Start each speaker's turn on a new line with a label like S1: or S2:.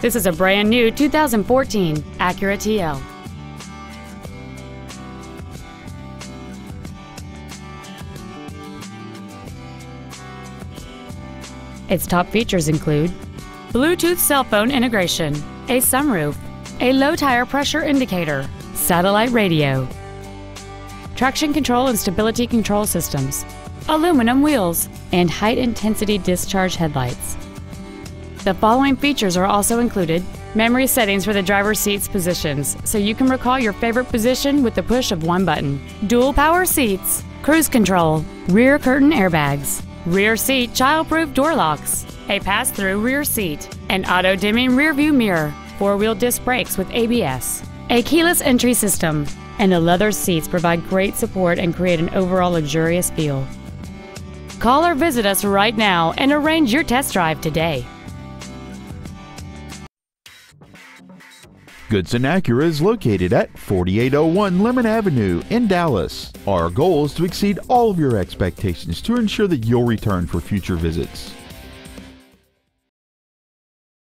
S1: This is a brand new 2014 Acura TL. Its top features include Bluetooth cell phone integration, a sunroof, a low tire pressure indicator, satellite radio, traction control and stability control systems, aluminum wheels, and high intensity discharge headlights. The following features are also included memory settings for the driver's seat's positions, so you can recall your favorite position with the push of one button, dual power seats, cruise control, rear curtain airbags, rear seat child-proof door locks, a pass-through rear seat, an auto-dimming rearview mirror, four-wheel disc brakes with ABS, a keyless entry system, and the leather seats provide great support and create an overall luxurious feel. Call or visit us right now and arrange your test drive today.
S2: Goodson Acura is located at 4801 Lemmon Avenue in Dallas. Our goal is to exceed all of your expectations to ensure that you'll return for future visits.